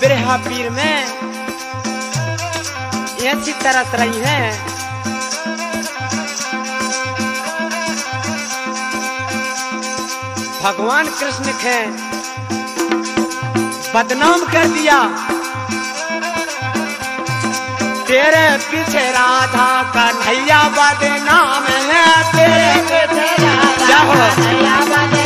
बिरहा पीर में। ऐसी तरस रही है भगवान कृष्ण के बदनाम कर दिया। तेरे पीछे राधा कन्हैया बदनाम है तेरे। पीछे राधा कन्हैया बदनाम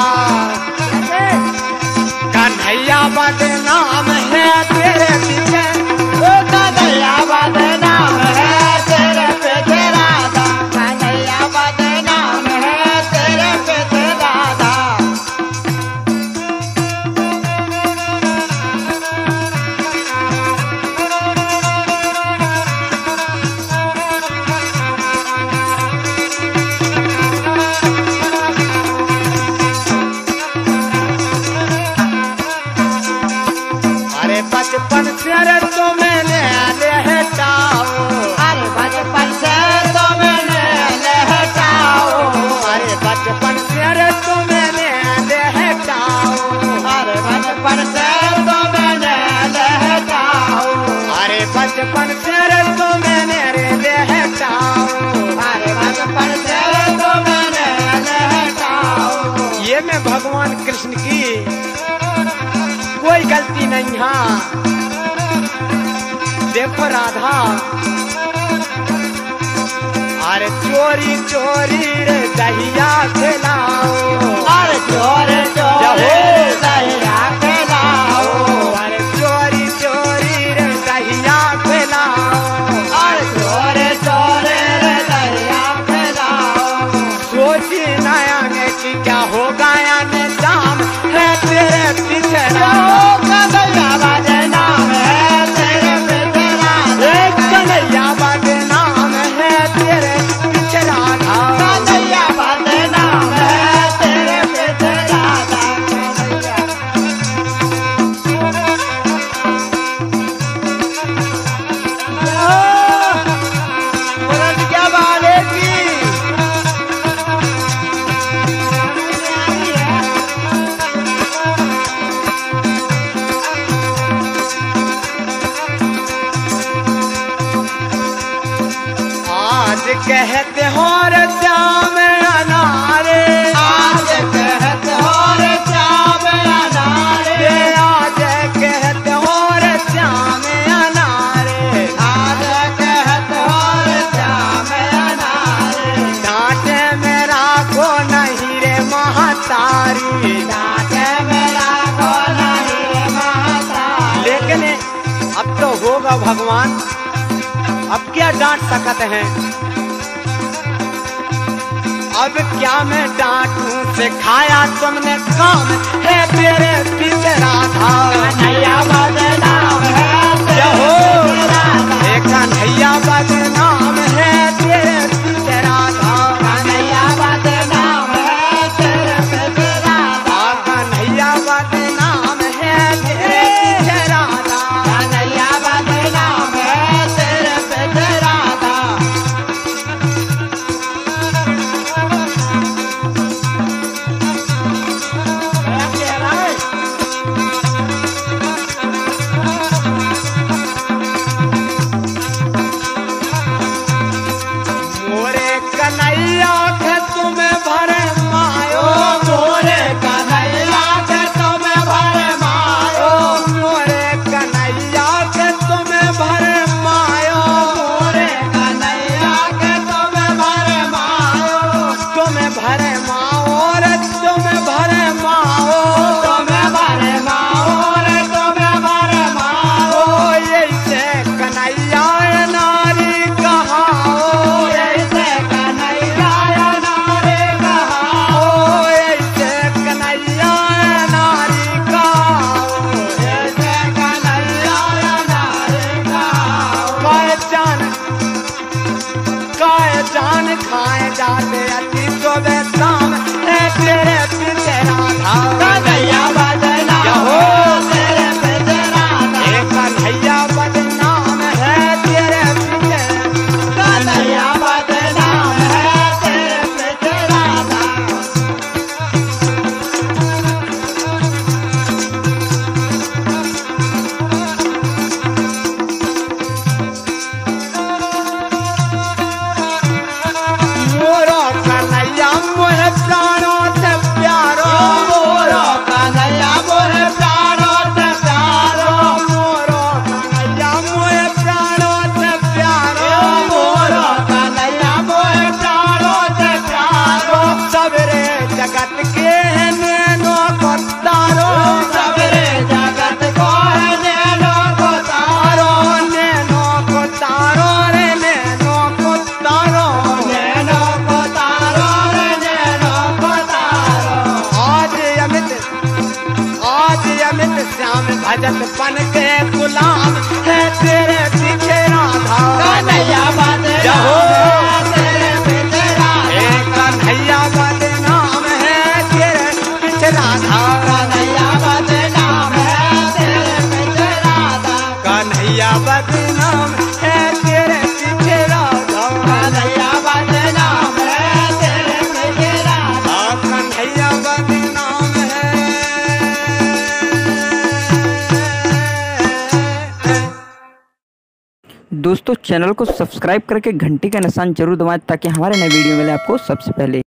राधा बचपन से अरे तो मैंने रे लहटाओ अरे बचपन से तो मैंने लहटाओ ये मैं भगवान कृष्ण की कोई गलती नहीं हाँ। देखो राधा अरे चोरी चोरी रे दहिया खिलाओ अरे चोरी चोरी दहिया कहते हो रे श्याम अनारे। आज कहते हो रे श्याम अनारे। आज कहते हो रे श्याम अनारे। आज कहते हो रे श्याम अनारे। डांटे मेरा को नहीं रे महतारी। डांटे मेरा को नहीं रे महतारी। लेकिन अब तो होगा भगवान। अब क्या डांट सकते हैं? अब क्या मैं डांटूं? सिखाया तुमने काम है तेरे पीछे राधा नैया बदनाम I आज अमित श्याम भजत पन के गुलाम है तेरे पीछे राधा। कन्हैया जहो। बदनाम है तेरे पीछे राधा। ए कन्हैया बदनाम है तेरे पीछे राधा। कन्हैया बदनाम है तेरे पीछे राधा। कन्हैया बदनाम है तेरे पीछे राधा। कन्हैया बदनाम है तेरे पीछे राधा। कन्हैया बदनाम दोस्तों, चैनल को सब्सक्राइब करके घंटी का निशान ज़रूर दबाएँ ताकि हमारे नए वीडियो मिले आपको सबसे पहले।